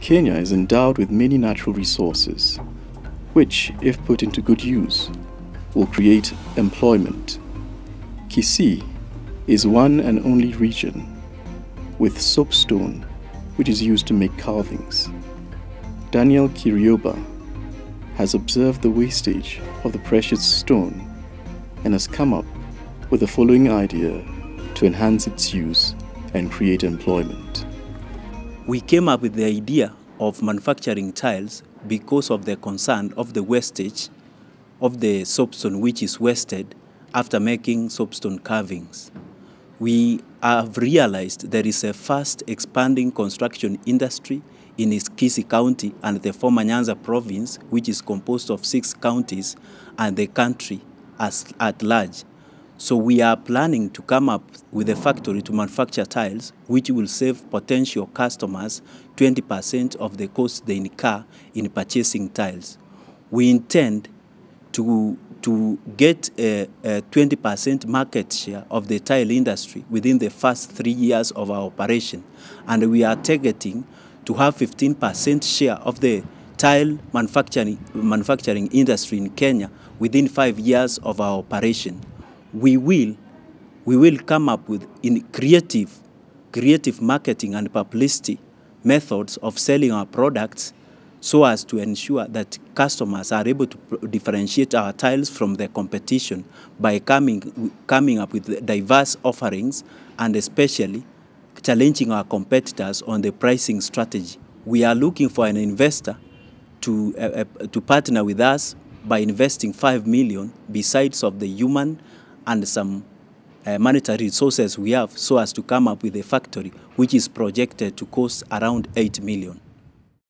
Kenya is endowed with many natural resources, which, if put into good use, will create employment. Kisii is one and only region with soapstone, which is used to make carvings. Daniel Kerioba has observed the wastage of the precious stone and has come up with the following idea to enhance its use and create employment. We came up with the idea of manufacturing tiles because of the concern of the wastage of the soapstone which is wasted after making soapstone carvings. We have realized there is a fast expanding construction industry in Kisii County and the former Nyanza province, which is composed of six counties, and the country as, at large. So we are planning to come up with a factory to manufacture tiles, which will save potential customers 20% of the cost they incur in purchasing tiles. We intend to, to get a, a 20% market share of the tile industry within the first three years of our operation. And we are targeting to have 15% share of the tile manufacturing, manufacturing industry in Kenya within five years of our operation. We will, we will come up with in creative, creative marketing and publicity methods of selling our products so as to ensure that customers are able to differentiate our tiles from the competition by coming, coming up with diverse offerings and especially challenging our competitors on the pricing strategy. We are looking for an investor to, uh, uh, to partner with us by investing 5 million besides of the human and some uh, monetary resources we have so as to come up with a factory which is projected to cost around 8 million.